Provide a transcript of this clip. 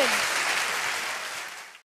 good.